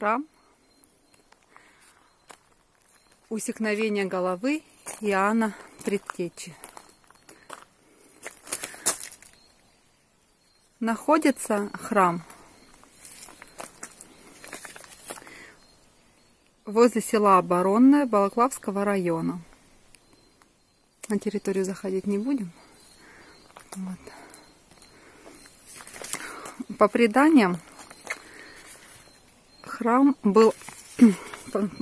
храм усекновения головы Иоанна Предтечи. Находится храм возле села Оборонное Балаклавского района. На территорию заходить не будем. Вот. По преданиям, храм был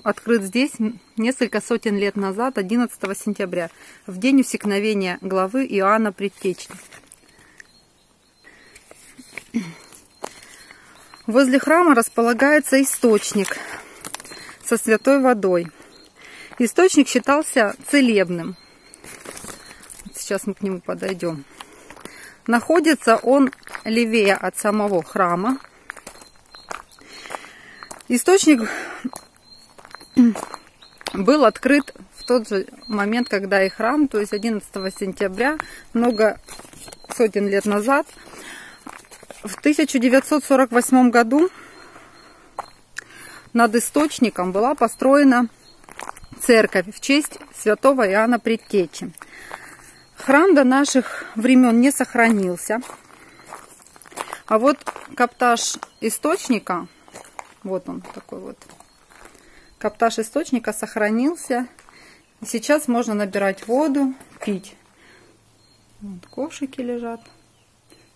открыт здесь несколько сотен лет назад, 11 сентября, в день усекновения главы Иоанна Предтечи. Возле храма располагается источник со святой водой. Источник считался целебным. Сейчас мы к нему подойдем. Находится он левее от самого храма. Источник был открыт в тот же момент, когда и храм, то есть 11 сентября, много сотен лет назад. В 1948 году над источником была построена церковь в честь святого Иоанна Предтечи. Храм до наших времен не сохранился. А вот каптаж источника, вот он такой вот, Каптаж источника сохранился. Сейчас можно набирать воду, пить. Вот ковшики лежат.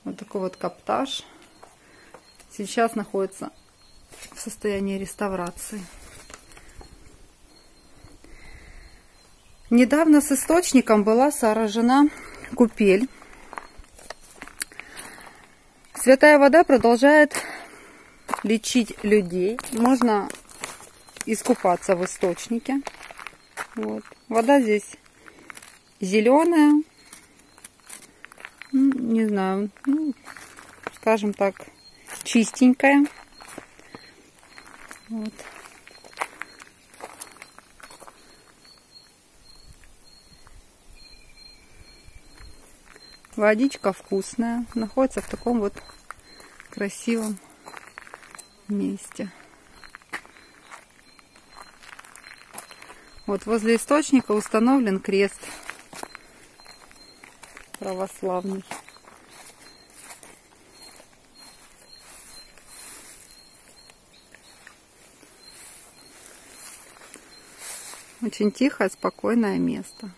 Вот такой вот каптаж. Сейчас находится в состоянии реставрации. Недавно с источником была сооружена купель. Святая вода продолжает лечить людей. Можно искупаться в источнике. Вот. Вода здесь зеленая. Ну, не знаю, ну, скажем так, чистенькая. Вот. Водичка вкусная. Находится в таком вот красивом месте. Вот возле источника установлен крест православный. Очень тихое, спокойное место.